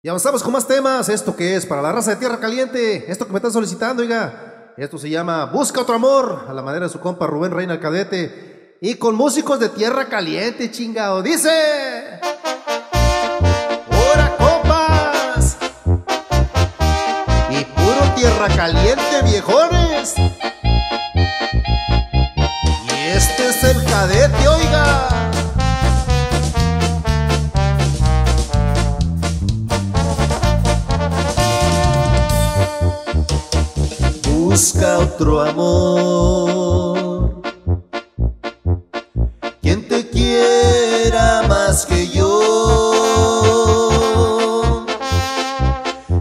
Y avanzamos con más temas. Esto que es para la raza de Tierra Caliente. Esto que me están solicitando, oiga. Esto se llama Busca otro amor. A la manera de su compa Rubén Reina el Cadete. Y con músicos de Tierra Caliente, chingado. Dice. ¡Hora, copas! Y puro Tierra Caliente, viejones. Y este es el cadete, oiga. Busca otro amor. Quien te quiera más que yo,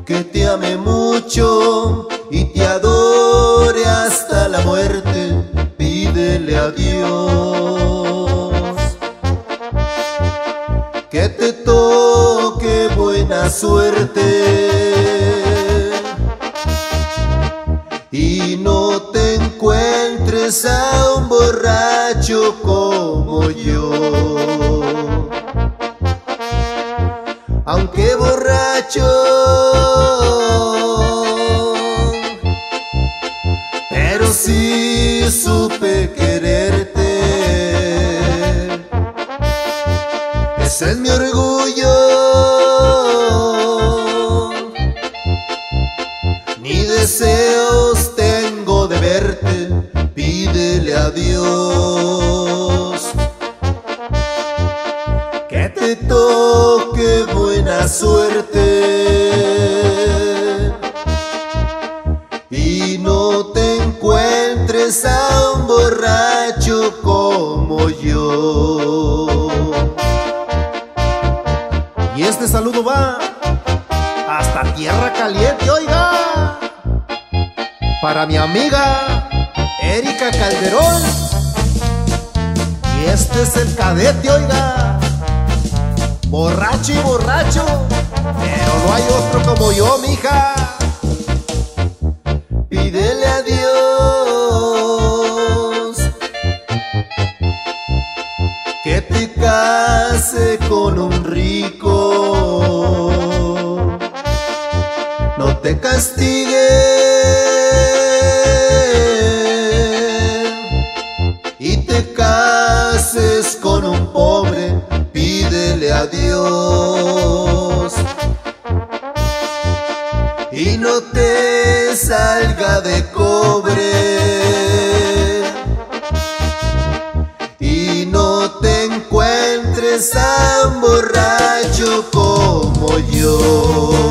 que te ame mucho y te adore hasta la muerte, pídele a Dios. Que te toque buena suerte y no te encuentres a un borracho como yo. Aunque borracho, pero sí supe quererte. Ese es mi orgullo. Deseos tengo de verte, pídele a Dios que te toque buena suerte y no te encuentres a un borracho como yo. Y este saludo va hasta Tierra Caliente, oiga. Para mi amiga Erika Calderón. Y este es el cadete, oiga. Borracho y borracho. Pero no hay otro como yo, mija. Pídele a Dios que te case con un rico, no te castigue Dios y no te salga de cobre y no te encuentres un borracho como yo.